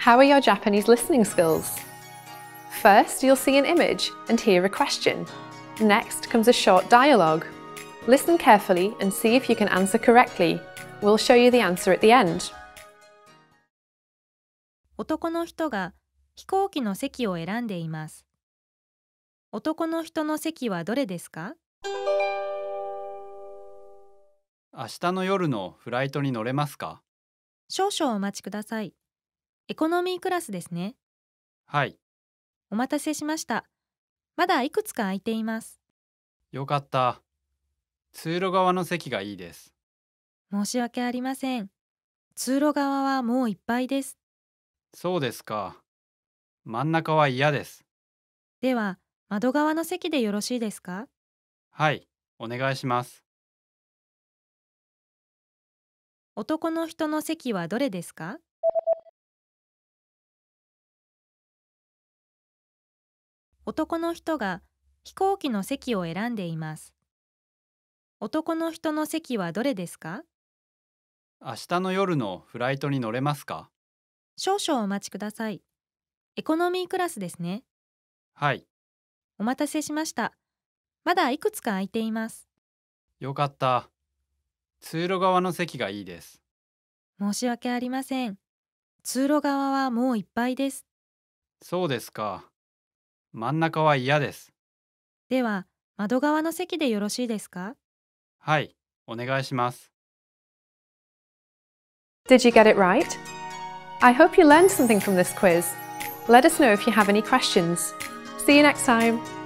How are your Japanese listening skills? First, you'll see an image and hear a question. Next comes a short dialogue. Listen carefully and see if you can answer correctly. We'll show you the answer at the end. 男の人が飛行機の席を選んでいます。男の人の席はどれですか明日の夜のフライトに乗れますか少々お待ちください。エコノミークラスですね。はい、お待たせしました。まだいくつか空いています。よかった。通路側の席がいいです。申し訳ありません。通路側はもういっぱいです。そうですか。真ん中は嫌です。では、窓側の席でよろしいですか？はい、お願いします。男の人の席はどれですか？男の人が飛行機の席を選んでいます。男の人の席はどれですか？明日の夜のフライトに乗れますか？少々お待ちください。エコノミークラスですね。はい、お待たせしました。まだいくつか空いています。よかった。通路側の席がいいです。申し訳ありません。通路側はもういっぱいです。そうですか。真ん中は嫌です。では、窓側の席でよろしいですかはい、お願いします。Did you get it right? I hope you learned something from this quiz. Let us know if you have any questions. See you next time.